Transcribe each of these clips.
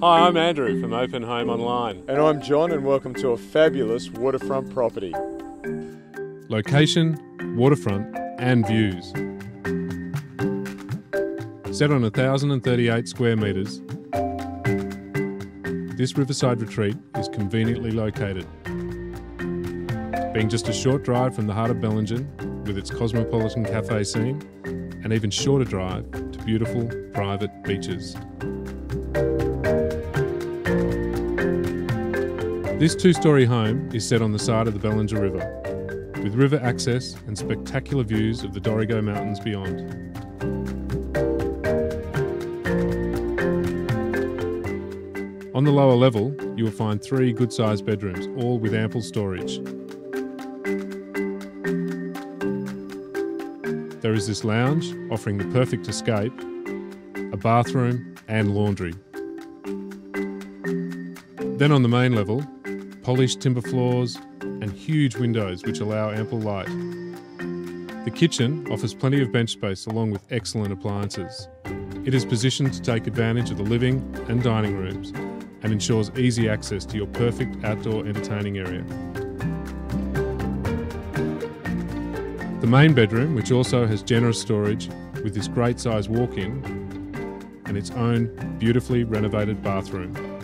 Hi, I'm Andrew from Open Home Online. And I'm John, and welcome to a fabulous waterfront property. Location, waterfront, and views. Set on 1,038 square metres, this riverside retreat is conveniently located. Being just a short drive from the heart of Bellingen, with its cosmopolitan cafe scene, and even shorter drive to beautiful private beaches. This two story home is set on the side of the Bellinger River, with river access and spectacular views of the Dorrigo Mountains beyond. On the lower level, you will find three good sized bedrooms, all with ample storage. There is this lounge offering the perfect escape, a bathroom, and laundry. Then on the main level, polished timber floors and huge windows which allow ample light. The kitchen offers plenty of bench space along with excellent appliances. It is positioned to take advantage of the living and dining rooms and ensures easy access to your perfect outdoor entertaining area. The main bedroom, which also has generous storage with this great size walk in and its own beautifully renovated bathroom.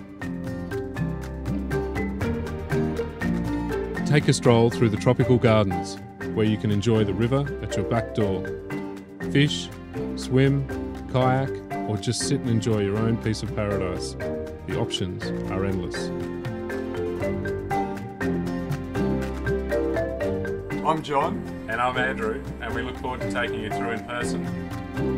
Take a stroll through the tropical gardens where you can enjoy the river at your back door. Fish, swim, kayak, or just sit and enjoy your own piece of paradise. The options are endless. I'm John. And I'm Andrew, and we look forward to taking you through in person.